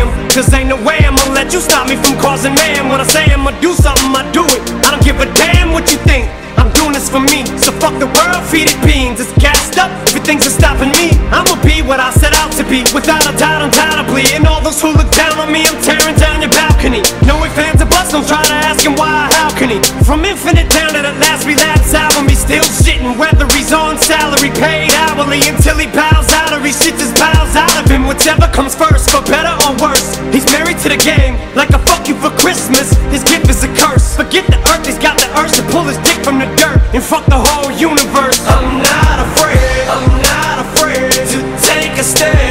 'em. You stop me from causing man. When I say I'ma do something, I do it. I don't give a damn what you think. I'm doing this for me. So fuck the world, feed it beans. It's gassed up, everything's stopping me. I'ma be what I set out to be. Without a doubt, undoubtedly. And all those who look down on me, I'm tearing down your balcony. No ifs, fans, or buts, don't try to ask him why, how can he? From infinite down to the last relapse album, he's still shitting. Whether he's on salary, paid hourly, until he bows out or he shits his him. Whichever comes first, for better or worse. He's married to the game, like a fuck you for Christmas. His gift is a curse. Forget the earth, he's got the urge to pull his dick from the dirt And fuck the whole universe. I'm not afraid, I'm not afraid To take a stand.